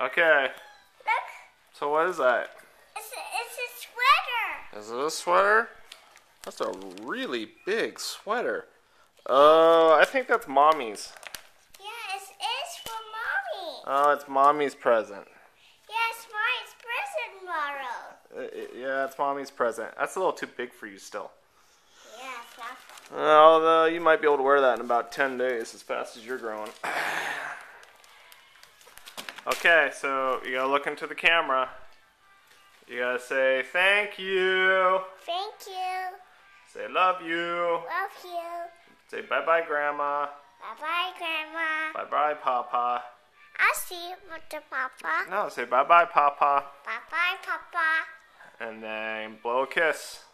Okay. Look, So what is that? it's a, it's a sweater. Is it a sweater? That's a really big sweater. Oh, I think that's mommy's. Yeah, it is for mommy. Oh, it's mommy's present. Yeah, it's my present model. Uh, uh, yeah, it's mommy's present. That's a little too big for you still. Yeah, it's not. Although you might be able to wear that in about 10 days as fast as you're growing. okay, so you gotta look into the camera. You gotta say thank you. Thank you. Say love you. Love you. Say bye bye, Grandma. Bye bye, Grandma. Bye bye, Papa. I'll see you the Papa. No, say bye bye, Papa. Bye bye, Papa. And then blow a kiss.